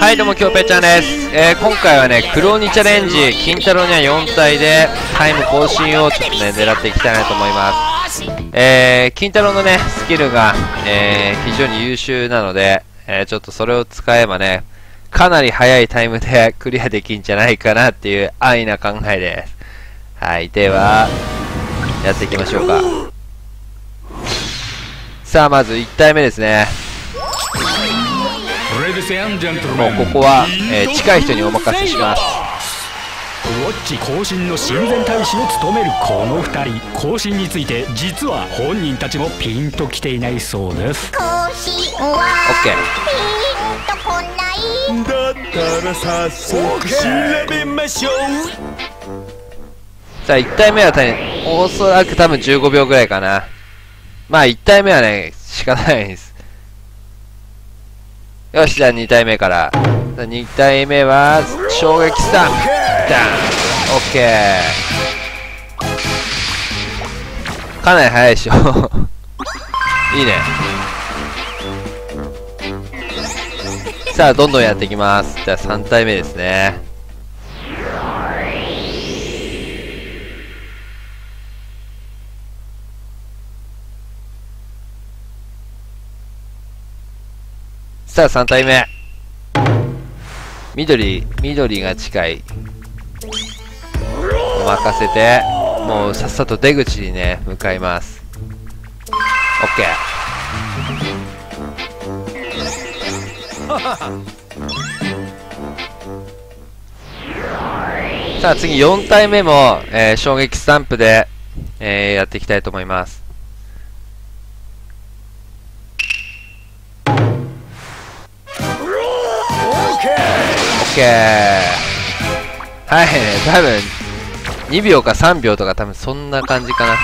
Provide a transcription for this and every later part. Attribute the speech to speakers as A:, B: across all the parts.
A: はいどうもきょうぺちゃんです、えー、今回はねクローニチャレンジ金太郎には4体でタイム更新をちょっとね狙っていきたいなと思います。えー、金太郎のねスキルが、えー、非常に優秀なので、えー、ちょっとそれを使えばねかなり早いタイムで クリアできんじゃないかなっていう安易な考えです。はいではやっていきましょうか。さあまず1体目ですね。もうここは、えー、近い人にお任せします。
B: ウォッチ更新の親善大使を務めるこの2人。更新について実は本人たちもピンときていないそうです。更新は
C: ピンとこない。だったら早速調べましょう。
A: さあ1体目はおそらく多分15秒ぐらいかな。まあ1体目はね仕方ないですよし、じゃあ2体目から。2体目は、衝撃スタンダンオッケー。かなり早いでしょ いいね。さあ、どんどんやっていきます。じゃあ3体目ですね。さあ3体目。緑緑が近い。任せて。もうさっさと出口にね向かいます。OK さあ次4体目も、えー、衝撃スタンプで、えー、やっていきたいと思います。ケーはい多分2秒か3秒とか多分そんな感じかな。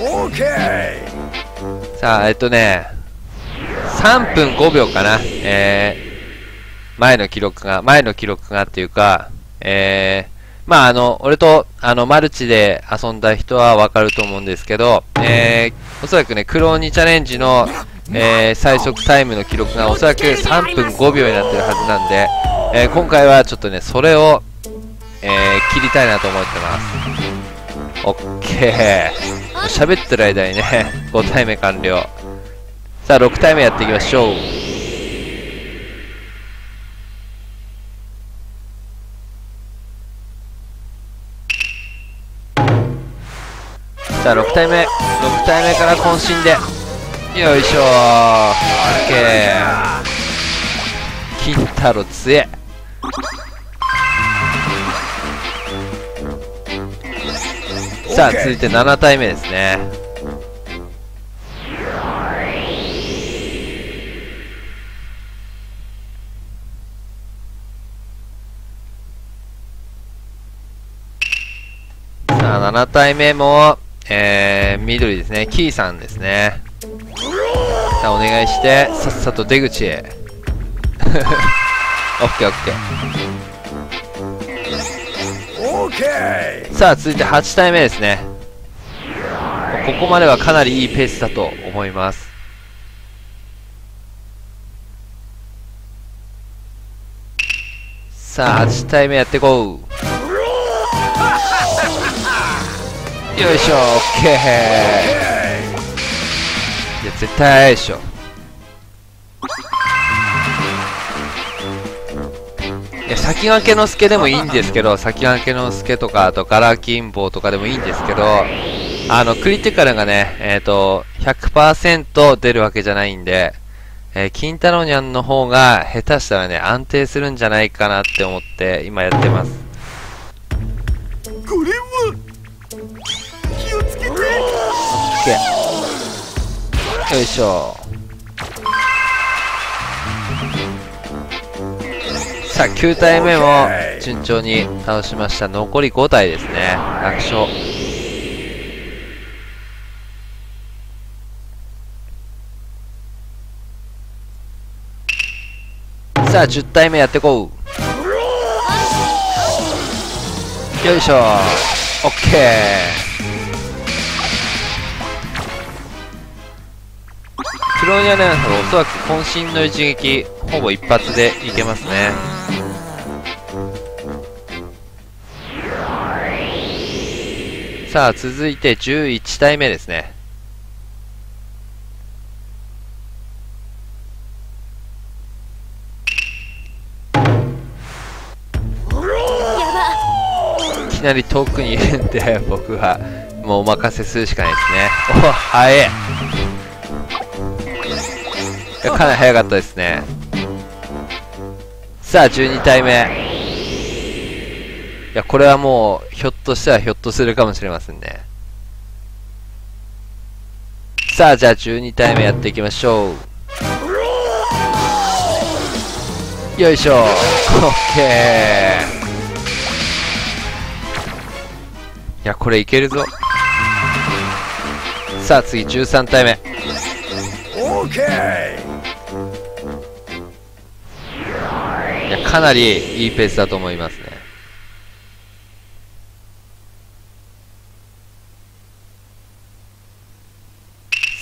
A: オーケーさあえっとね3分5秒かな。えー、前の記録が前の記録がっていうかえーまあ、あの、俺と、あの、マルチで遊んだ人はわかると思うんですけど、えー、おそらくね、クローニチャレンジの、えー、最速タイムの記録がおそらく3分5秒になってるはずなんで、えー、今回はちょっとね、それを、えー、切りたいなと思ってます。オッケー。喋ってる間にね、5体目完了。さあ、6体目やっていきましょう。さあ、6体目。6体目から渾身で。よいしょ。ーオッケー。金太郎強え。さあ続いて7体目ですね。さあ7体目もえー、緑ですね。キーさんですねさあお願いしてさっさと出口へ。オッケーオッケーオッケーさあ続いて8体目ですね。ここまではかなりいいペースだと思います。さあ8体目やっていこう。よいしょオッケー絶対早いでしょ。いや先駆けの助でもいいんですけど先駆けの助とかあとガラキンボとかでもいいんですけどあのクリティカルがねえっ、ー、と100%出るわけじゃないんでえー、金太郎ニャンの方が下手したらね安定するんじゃないかなって思って今やってます。よいしょ。さあ9体目も順調に倒しました。残り5体ですね。楽勝。さあ10体目やってこう。よいしょ。オッケークロニアなんおそらく渾身の一撃ほぼ一発でいけますね。さあ続いて11体目ですね。いきなり遠くにいるんで僕はもうお任せするしかないですね。お早いいやかなり早かったですね。さあ12体目いやこれはもうひょっとしたらひょっとするかもしれませんね。さあじゃあ12体目やっていきましょう。よいしょ。オッケー。いやこれいけるぞ。さあ次13体目
C: オーケ
A: いかなりいいペースだと思いますね。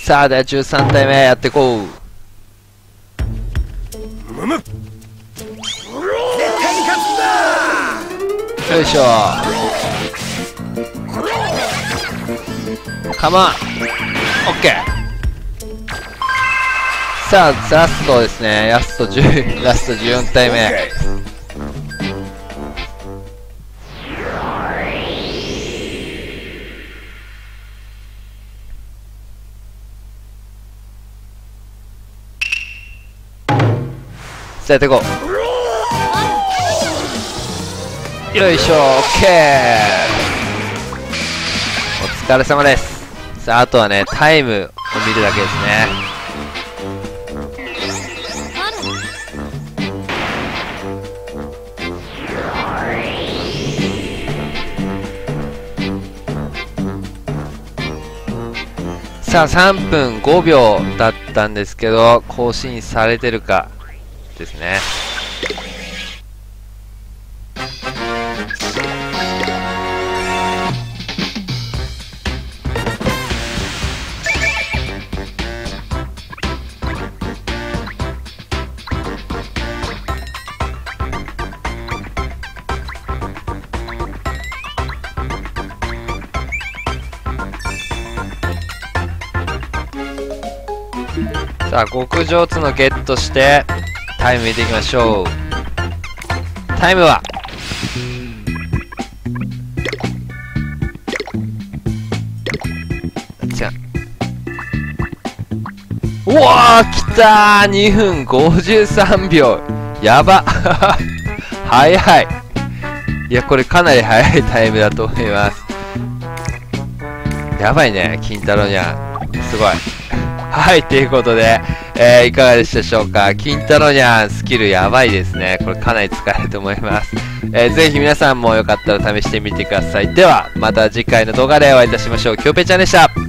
A: さあでは13体目やっていこう。
C: ーむむ
A: よいしょ。カモン。オッケーさあラストですね。ラスト10ラスト14体目。さあやっていこう。よいしょオッケーお疲れ様です。さああとはねタイムを見るだけですねさあ3分5秒だったんですけど更新されてるかですね。さあ極上角ゲットしてタイム見ていきましょう。タイムは？じゃう。わー来たー！2分53秒。やば。早い。いやこれかなり早いタイムだと思います。やばいね金太郎にゃんすごい。はい、ということで、えー、いかがでしたでしょうか？金太郎にゃん、スキルやばいですね。これかなり使えると思います。えー、ぜひ皆さんもよかったら試してみてください。では、また次回の動画でお会いいたしましょう。きょうぺちゃんでした。